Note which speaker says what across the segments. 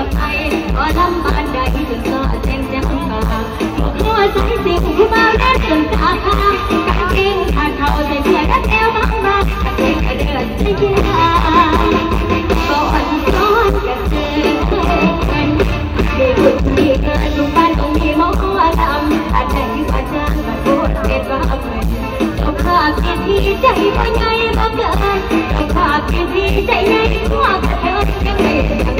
Speaker 1: gặp ai, có lắm bạn đã đi đường xa xem xem không bà một mùa trái tim của bao đã từng ta tha, cả kinh hà thọ dành eo vắng ba, cả kinh cả đời là thế gian bao ẩn gió cả thế gian để ban ông máu hoa tạm ta đành qua trang và số đẹp và âm mình trong khắp em thì bao cỡ trong khắp em chạy nhanh qua cả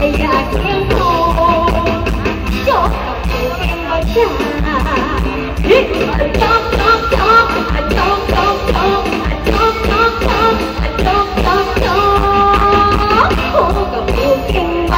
Speaker 1: 哎呀，天空，就靠我牵挂。哎，咚咚咚，哎咚咚咚，哎咚咚咚，哎咚咚咚，我靠我牵挂。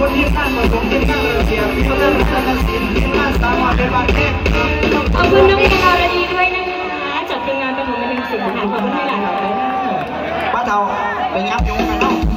Speaker 2: Con mi hermano, con mi hermano, si a mí no me rescatas, mi hermano, vamos a debatir.